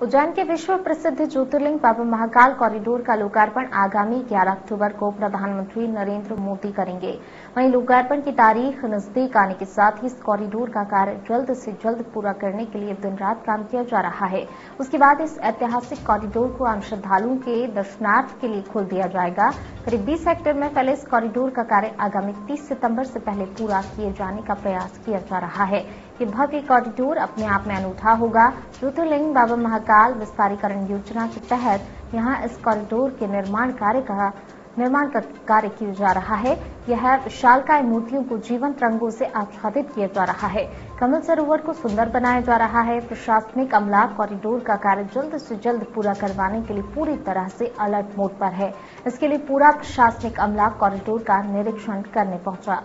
उज्जैन के विश्व प्रसिद्ध ज्योतिर्लिंग बाबा महाकाल कॉरिडोर का लोकार्पण आगामी 11 अक्टूबर को प्रधानमंत्री नरेंद्र मोदी करेंगे। वहीं लोकार्पण की तारीख नज़दीक आने के साथ ही इस कॉरिडोर का कार्य जल्द से जल्द पूरा करने के लिए दिन रात काम किया जा रहा है। उसके बाद इस ऐतिहासिक कॉरिडोर को आम श्रद्धालुओं के दर्शनार्थ के लिए खोल दिया जाएगा। करीब बीस हेक्टेयर में फैले इस कॉरिडोर का कार्य आगामी तीस सितंबर से पहले पूरा किए जाने का प्रयास किया जा रहा है। ये भव्य कॉरिडोर अपने आप में अनूठा होगा। ज्योतिर्लिंग बाबा महाकाल विस्तारीकरण योजना के तहत यहाँ इस कॉरिडोर के निर्माण कार्य का, निर्माण का कार्य किया जा रहा है। यह विशालकाय मूर्तियों को जीवंत रंगों से आच्छादित किया जा रहा है। कमल सरोवर को सुंदर बनाया जा रहा है। प्रशासनिक अमला कॉरिडोर का कार्य जल्द से जल्द पूरा करवाने के लिए पूरी तरह से अलर्ट मोड पर है। इसके लिए पूरा प्रशासनिक अमला कॉरिडोर का निरीक्षण करने पहुँचा।